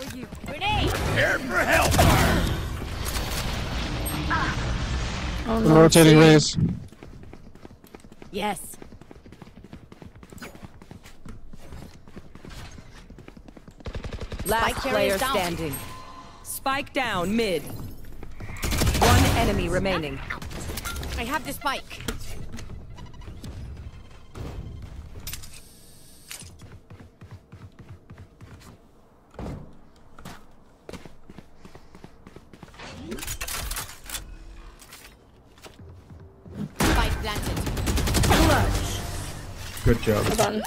for you. Grenade! Oh, no, Rotating Raze. Yes. Last Spike carrier player down. standing. Spike down mid. One enemy remaining. I have the spike. Good job. Done.